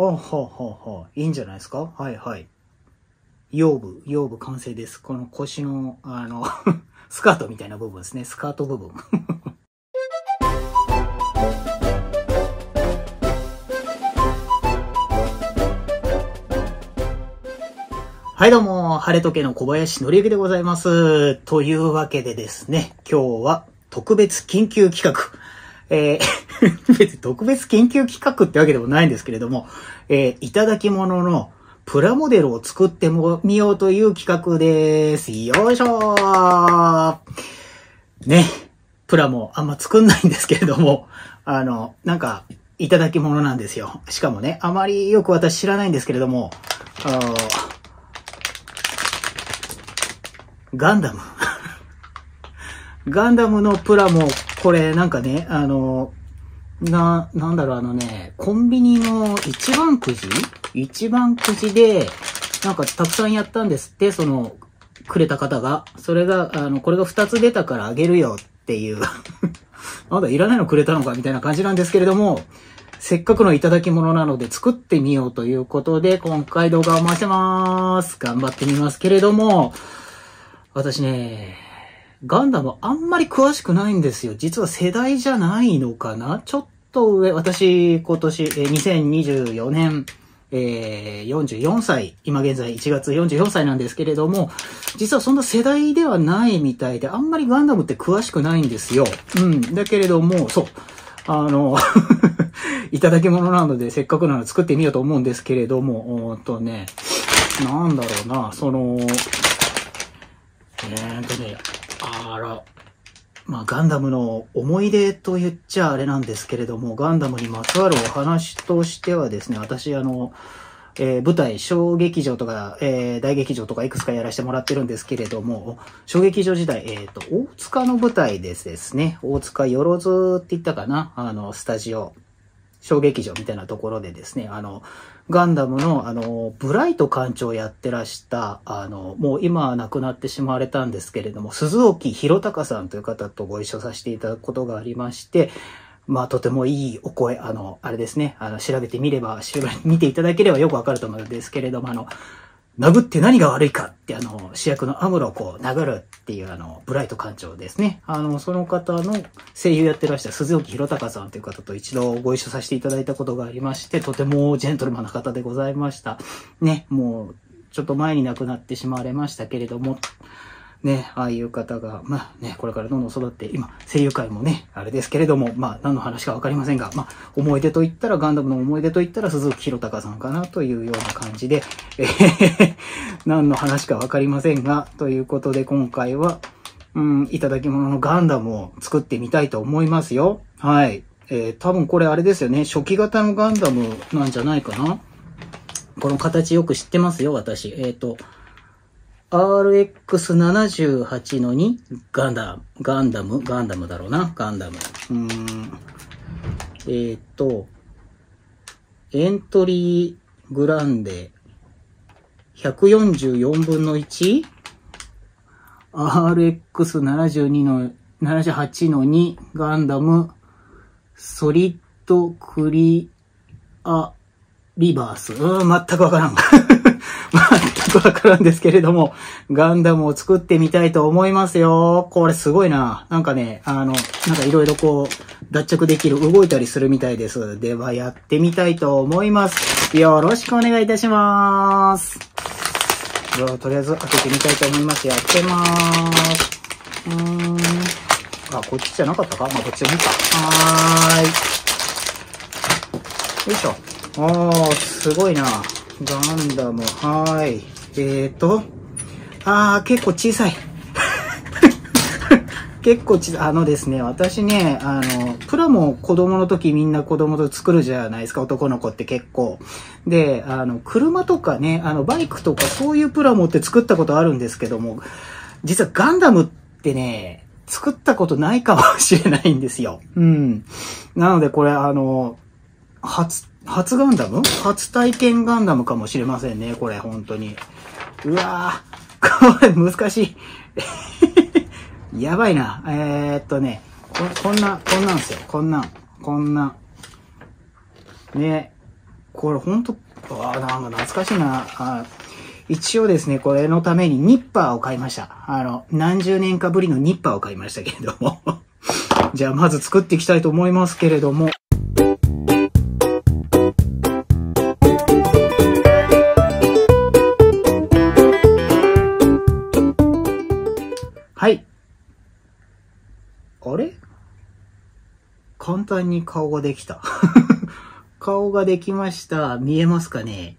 あ、はあ、はあ、はあ。いいんじゃないですか？はいはい。腰部、腰部完成です。この腰の、あの、スカートみたいな部分ですね。スカート部分。はいどうも、晴れ時計の小林のりゆきでございます。というわけでですね、今日は特別緊急企画。えー 別に特別緊急企画ってわけでもないんですけれども、えーいただき物のプラモデルを作ってもみようという企画です。よいしょーね、プラモあんま作んないんですけれども、あの、なんか、いただき物なんですよ。しかもね、あまりよく私知らないんですけれども、あガンダム。ガンダムのプラモ、これなんかね、あの、な、なんだろう、あのね、コンビニの一番くじ？一番くじで、なんかたくさんやったんですって、その、くれた方が。それが、あの、これが二つ出たからあげるよっていう。な んだ、いらないのくれたのかみたいな感じなんですけれども、せっかくのいただき物なので作ってみようということで、今回動画を回してます。頑張ってみますけれども、私ね、ガンダムあんまり詳しくないんですよ。実は世代じゃないのかなちょっと上、私今年、え2024年、えー44歳、今現在1月44歳なんですけれども、実はそんな世代ではないみたいで、あんまりガンダムって詳しくないんですよ。うん。だけれども、そう。あの、いただき物なので、せっかくなので作ってみようと思うんですけれども、おっとね、なんだろうな、その、えーっとね、あら、まあ、ガンダムの思い出と言っちゃあれなんですけれども、ガンダムにまつわるお話としてはですね、私、あの、えー舞台、小劇場とか、えー大劇場とかいくつかやらせてもらってるんですけれども、小劇場時代、えっ、と、大塚の舞台ですですね、大塚よろずって言ったかな、あの、スタジオ、小劇場みたいなところでですね、あの、ガンダムの、あの、ブライト館長をやってらした、あの、もう今は亡くなってしまわれたんですけれども、鈴沖弘隆さんという方とご一緒させていただくことがありまして、まあ、とてもいいお声、あの、あれですね、あの、調べてみれば、調べ、見ていただければよくわかると思うんですけれども、あの、殴って何が悪いかって、あの、主役のアムロをこう、殴るっていう、あの、ブライト館長ですね。あの、その方の声優やってらした鈴置弘隆さんという方と一度ご一緒させていただいたことがありまして、とてもジェントルマンな方でございました。ね、もう、ちょっと前に亡くなってしまわれましたけれども、ね、ああいう方が、まあね、これからどんどん育って、今、声優界もね、あれですけれども、まあ、何の話かわかりませんが、まあ、思い出と言ったら、ガンダムの思い出と言ったら、鈴木弘隆さんかな、というような感じで、えー何の話かわかりませんが、ということで、今回は、うん、いただき物のガンダムを作ってみたいと思いますよ。はい。えー、多分これあれですよね、初期型のガンダムなんじゃないかな。この形よく知ってますよ、私。えっ、と、RX78-2 ガンダム、ガンダム、ガンダムだろうな、ガンダム。うん。えっ、と、エントリーグランデ144分の 1? RX72 の、78の2ガンダムソリッドクリアリバース？うん、全くわからん。全くわからんですけれども、ガンダムを作ってみたいと思いますよ。これすごいな。なんかね、あの、なんかいろいろこう、脱着できる、動いたりするみたいです。では、やってみたいと思います。よろしくお願いいたします。では、とりあえず開けてみたいと思います。やってまーす。うーん。あ、こっちじゃなかったか？まあ、こっちでもいいか。はーい。よいしょ。おー、すごいな。ガンダム、はーい。えーと、あー、結構小さい。結構ち、あのですね、私ね、あの、プラも子供の時みんな子供と作るじゃないですか、男の子って結構。で、あの、車とかね、あの、バイクとかそういうプラモって作ったことあるんですけども、実はガンダムってね、作ったことないかもしれないんですよ。うん。なのでこれあの、初、初ガンダム？初体験ガンダムかもしれませんね、これ、本当に。うわぁ、これ難しい。やばいな。えー、っとね、ここんな、こんなんですよ。こんなん。こんな。ね。これほんと、ああ、なんか懐かしいな。あ一応ですね、これのためにニッパーを買いました。あの、何十年かぶりのニッパーを買いましたけれども。じゃあまず作っていきたいと思いますけれども。簡単に顔ができた。顔ができました。見えますかね？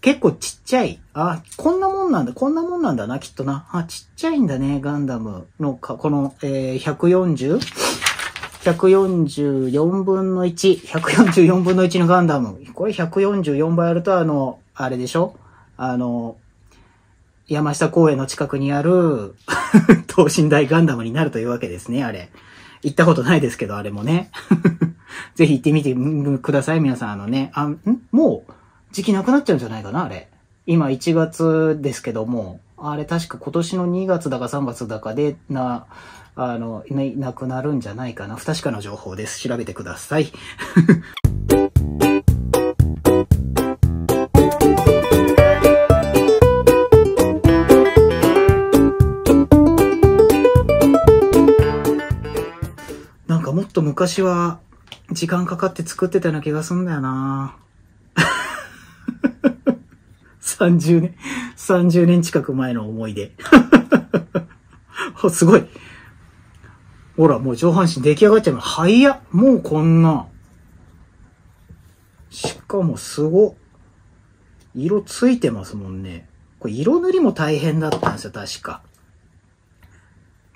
結構ちっちゃい。あ、こんなもんなんだ。こんなもんなんだな、きっとな。あ、ちっちゃいんだね、ガンダムのか、この、えー、140? 144分の1。144分の1のガンダム。これ144倍あると、あの、あれでしょ？あの、山下公園の近くにある、等身大ガンダムになるというわけですね、あれ。行ったことないですけど、あれもね。ぜひ行ってみてください、皆さん。あのね、あ、ん？もう、時期なくなっちゃうんじゃないかな、あれ。今1月ですけども、あれ確か今年の2月だか3月だかで、な、あの、いなくなるんじゃないかな。不確かな情報です。調べてください。と昔は時間かかって作ってたような気がすんだよな 30年、30年近く前の思い出。すごい。ほら、もう上半身出来上がっちゃうの。早っ。もうこんな。しかもすご。色ついてますもんね。これ色塗りも大変だったんですよ、確か。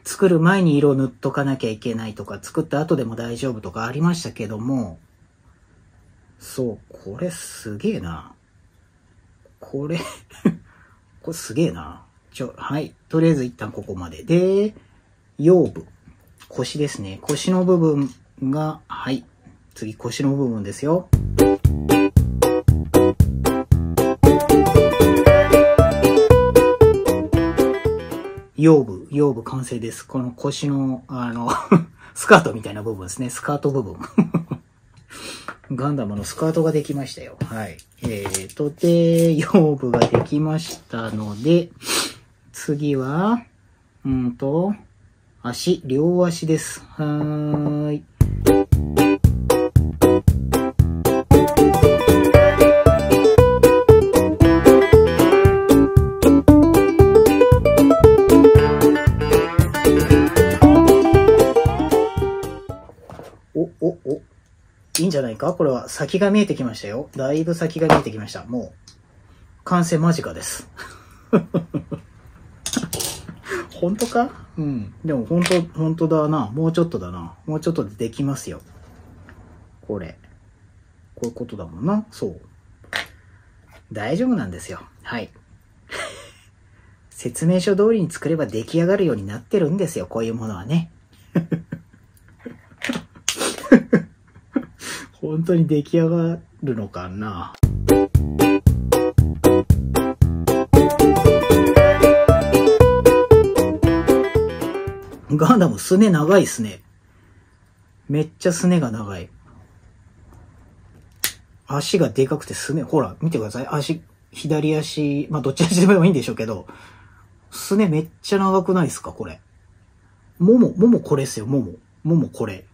作る前に色塗っとかなきゃいけないとか、作った後でも大丈夫とかありましたけども、そう、これすげえな。これ これすげえな。ちょ、はい。とりあえず一旦ここまで。で、腰部。腰ですね。腰の部分が、はい。次、腰の部分ですよ。腰部、腰部完成です。この腰の、あの、スカートみたいな部分ですね。スカート部分。ガンダムのスカートができましたよ。はい。えーと、で、腰部ができましたので、次は、うんと、足、両足です。はーい。ないか？これは先が見えてきましたよ。だいぶ先が見えてきました。もう、完成間近です。本当か？うん。でも本当、本当だな。もうちょっとだな。もうちょっとでできますよ。これ。こういうことだもんな。そう。大丈夫なんですよ。はい。説明書通りに作れば出来上がるようになってるんですよ。こういうものはね。本当に出来上がるのかなガンダムすね長いっすね。めっちゃすねが長い。足がでかくてすね、ほら、見てください。足、左足、まあ、どっち足でもいいんでしょうけど、すねめっちゃ長くないですかこれ。もも、ももこれっすよ、もも。ももこれ。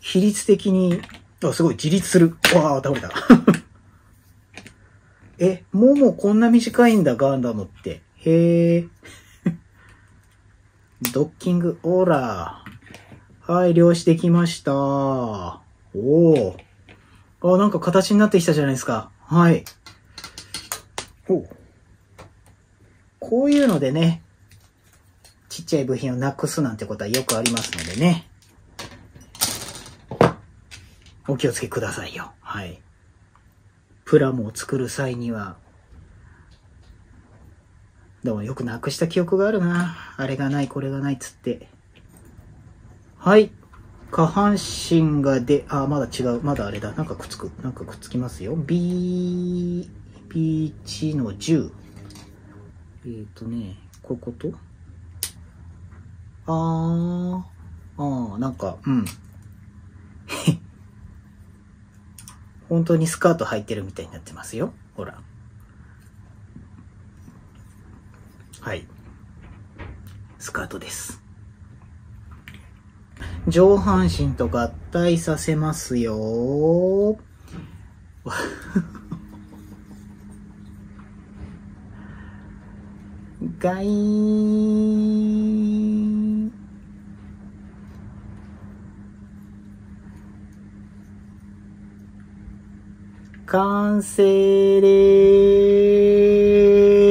比率的に、あ、すごい、自立する。わあ、倒れた。え、ももこんな短いんだ、ガンダムって。へえ。ドッキング、オーラ。はい、量子できました。おお。あ、なんか形になってきたじゃないですか。はい。おこういうのでね、ちっちゃい部品をなくすなんてことはよくありますのでね。お気をつけくださいよ。はい。プラモを作る際には、でもよくなくした記憶があるな。あれがない、これがないっつって。はい。下半身がで、あ、まだ違う。まだあれだ。なんかくっつく。なんかくっつきますよ。B、B1 の10。えっ、ー、とね、ここと？あー、あー、なんか、うん。本当にスカート履いてるみたいになってますよ。ほら。はい。スカートです。上半身と合体させますよ。ガイーン。完成で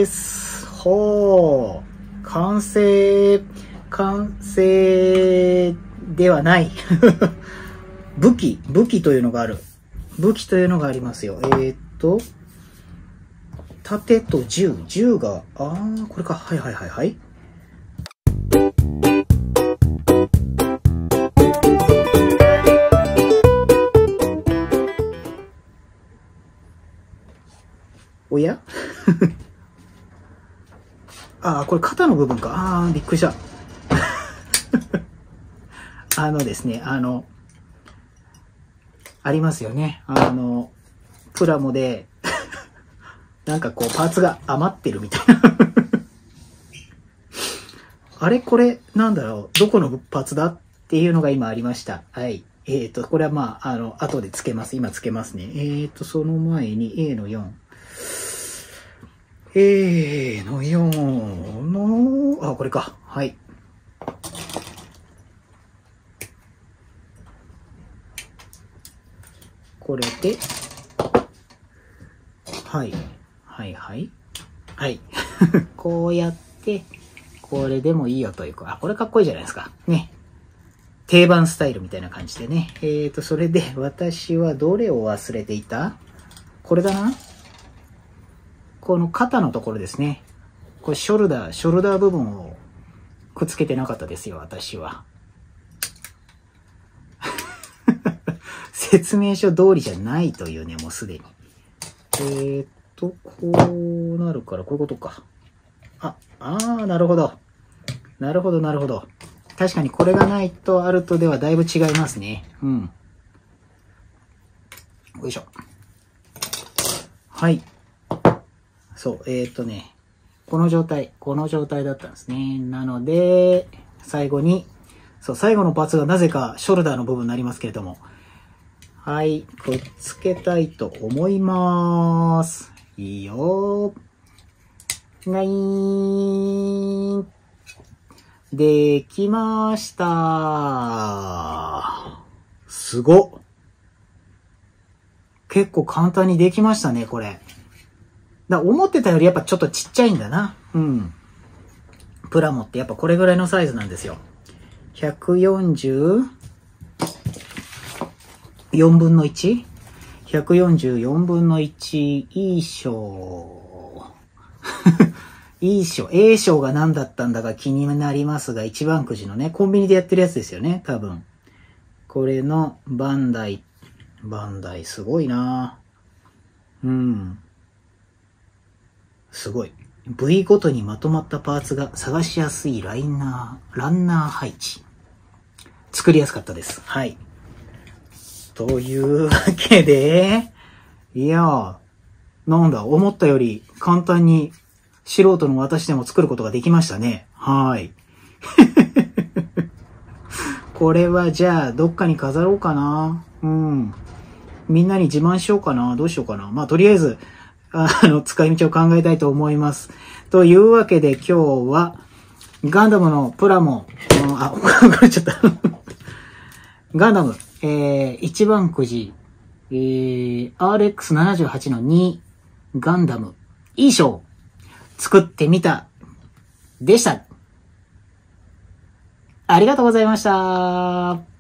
す。ほう。完成、完成ではない。武器、武器というのがある。武器というのがありますよ。えー、っと、盾と銃、銃が、あー、これか。はいはいはいはい。や？ああ、これ肩の部分か。ああ、びっくりした。あのですね、あの、ありますよね。あの、プラモで、なんかこう、パーツが余ってるみたいな。あれ？これ、なんだろう？どこのパーツだ？っていうのが今ありました。はい。えっ、ー、と、これはまあ、あの、後でつけます。今つけますね。えっ、ー、と、その前に A の4。A の4の、あ、これか。はい。これで、はい。はいはい。はい。こうやって、これでもいいよというか、あ、これかっこいいじゃないですか。ね。定番スタイルみたいな感じでね。えーと、それで私はどれを忘れていた？これだなこの肩のところですね。これショルダー、ショルダー部分をくっつけてなかったですよ、私は。説明書通りじゃないというね、もうすでに。えー、っと、こうなるから、こういうことか。あ、あー、なるほど。なるほど、なるほど。確かにこれがないとあるとではだいぶ違いますね。うん。よいしょ。はい。そう、えー、っとね、この状態、この状態だったんですね。なので、最後に、そう、最後のパーツがなぜかショルダーの部分になりますけれども、はい、くっつけたいと思います。いいよー。がいーん。できました。すごっ。結構簡単にできましたね、これ。だ思ってたよりやっぱちょっとちっちゃいんだな。うん。プラモってやっぱこれぐらいのサイズなんですよ。140 4分の 1?144 分の1、いい賞。いい賞。A 賞が何だったんだか気になりますが、一番くじのね、コンビニでやってるやつですよね、多分。これのバンダイ。バンダイすごいなうん。すごい。部ごとにまとまったパーツが探しやすいライナー、ランナー配置。作りやすかったです。はい。というわけで、いやー、なんだ、思ったより簡単に素人の私でも作ることができましたね。はい。これはじゃあ、どっかに飾ろうかな。うん。みんなに自慢しようかな。どうしようかな。まあ、とりあえず、あの、使い道を考えたいと思います。というわけで今日は、ガンダムのプラモ、あ、怒られちゃった。ガンダム、えー、一番くじ、えー、RX78 の2、ガンダム、いい賞、作ってみた、でした。ありがとうございました。